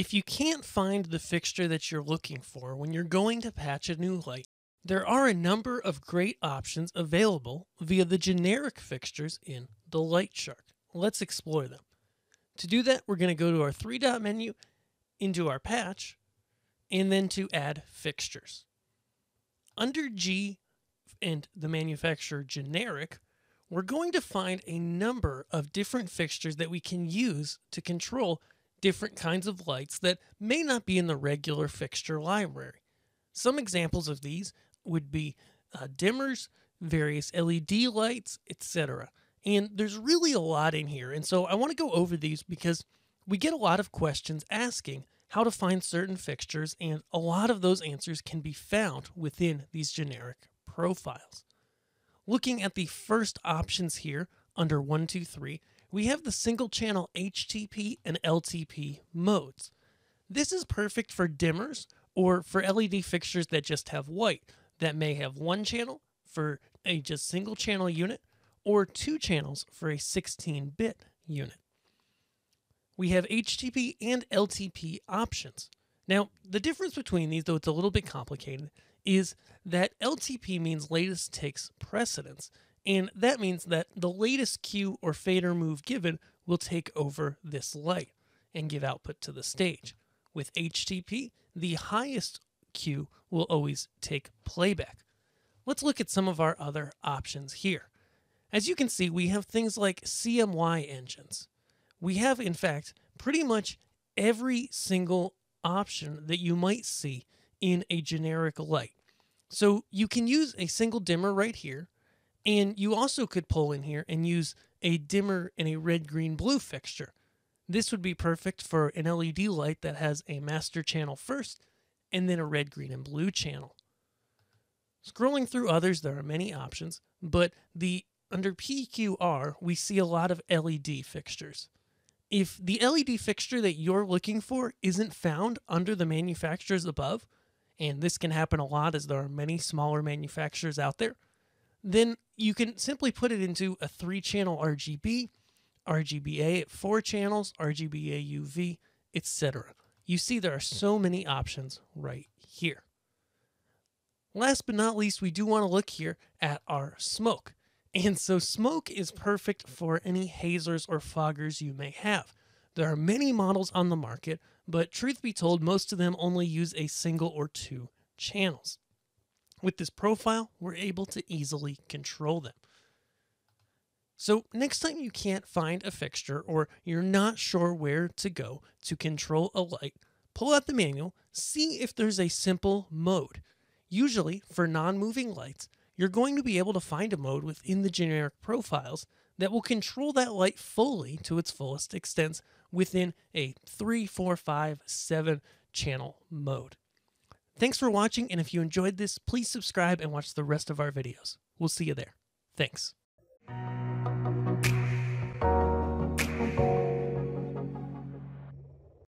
if you can't find the fixture that you're looking for when you're going to patch a new light, there are a number of great options available via the generic fixtures in the Light Shark. Let's explore them. To do that, we're going to go to our three dot menu, into our patch, and then to add fixtures. Under G and the manufacturer generic, we're going to find a number of different fixtures that we can use to control different kinds of lights that may not be in the regular fixture library. Some examples of these would be uh, dimmers, various LED lights, etc. And there's really a lot in here. And so I want to go over these because we get a lot of questions asking how to find certain fixtures, and a lot of those answers can be found within these generic profiles. Looking at the first options here under 123, we have the single channel HTP and LTP modes. This is perfect for dimmers or for LED fixtures that just have white, that may have one channel for a just single channel unit or two channels for a 16 bit unit. We have HTP and LTP options. Now, the difference between these, though it's a little bit complicated, is that LTP means latest takes precedence, and that means that the latest cue or fader move given will take over this light and give output to the stage. With HTP, the highest cue will always take playback. Let's look at some of our other options here. As you can see, we have things like CMY engines. We have, in fact, pretty much every single option that you might see in a generic light. So you can use a single dimmer right here, and you also could pull in here and use a dimmer and a red, green, blue fixture. This would be perfect for an LED light that has a master channel first and then a red, green, and blue channel. Scrolling through others, there are many options, but the under PQR, we see a lot of LED fixtures. If the LED fixture that you're looking for isn't found under the manufacturers above, and this can happen a lot as there are many smaller manufacturers out there, then you can simply put it into a three channel RGB, RGBA at four channels, RGBA UV, etc. You see there are so many options right here. Last but not least, we do want to look here at our smoke. And so smoke is perfect for any hazers or foggers you may have. There are many models on the market, but truth be told, most of them only use a single or two channels. With this profile, we're able to easily control them. So next time you can't find a fixture or you're not sure where to go to control a light, pull out the manual, see if there's a simple mode. Usually, for non-moving lights, you're going to be able to find a mode within the generic profiles that will control that light fully to its fullest extent within a 3, 4, 5, 7 channel mode. Thanks for watching, and if you enjoyed this, please subscribe and watch the rest of our videos. We'll see you there. Thanks.